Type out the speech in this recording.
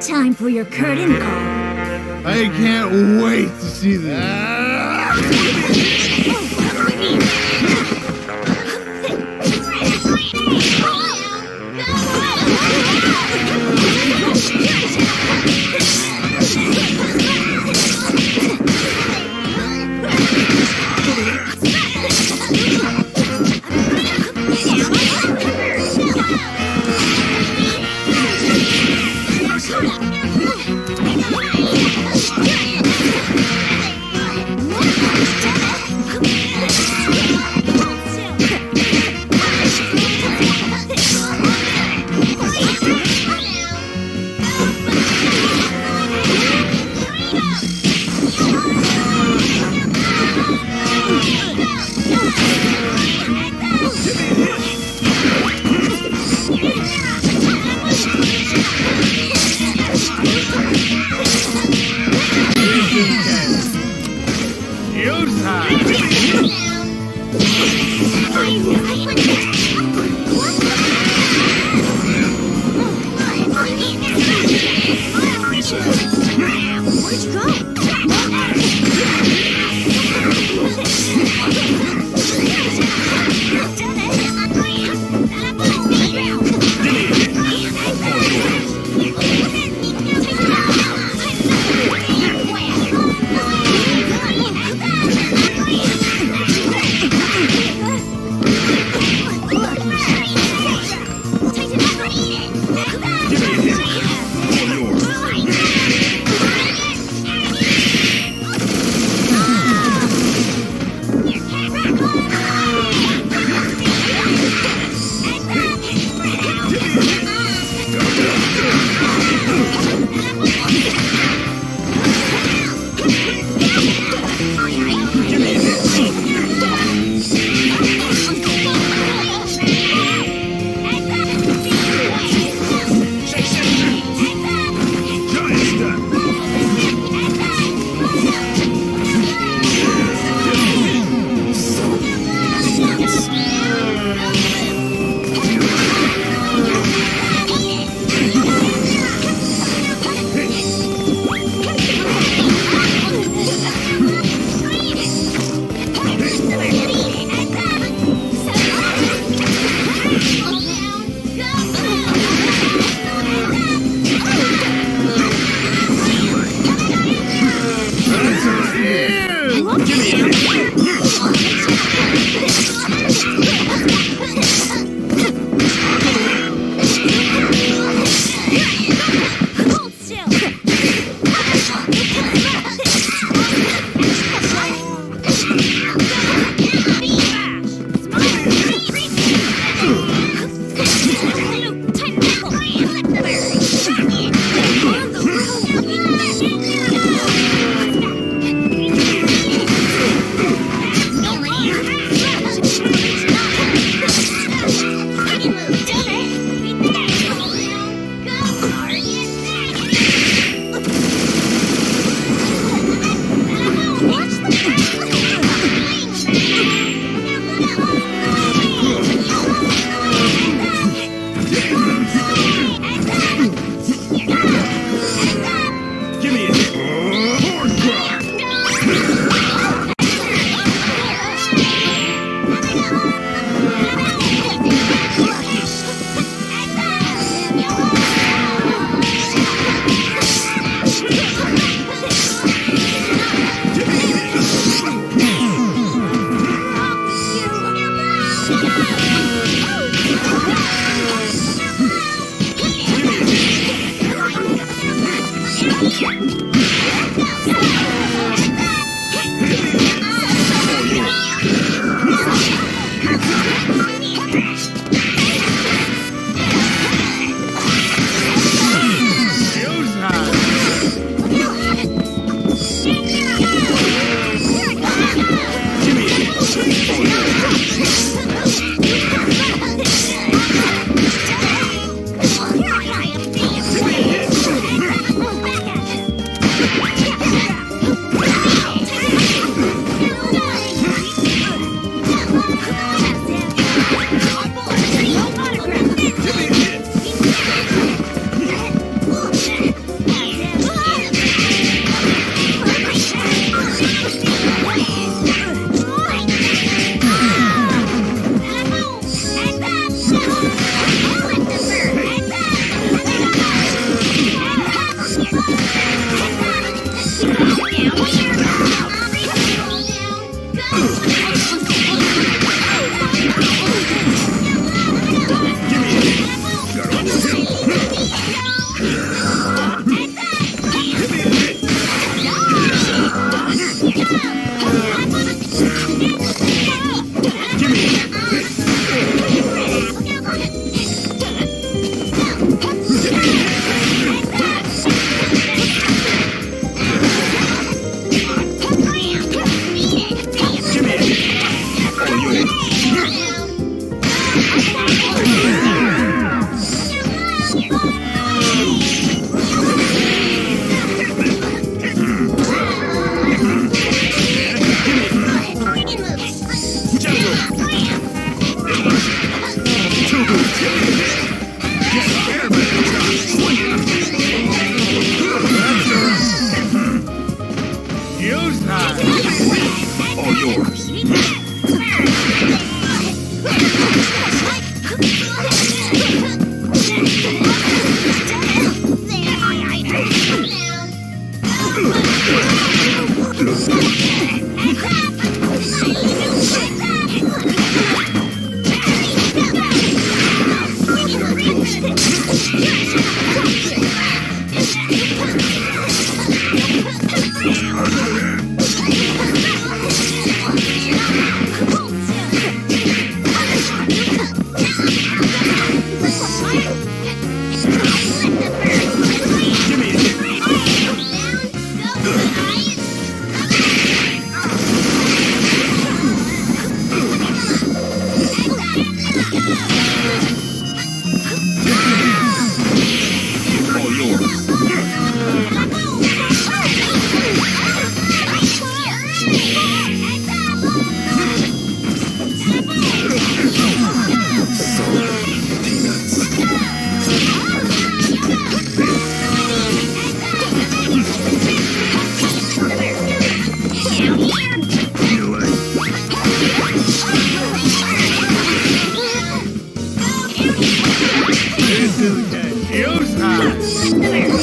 Time for your curtain call. I can't wait to see this. Oh, Give This is the game. Use high.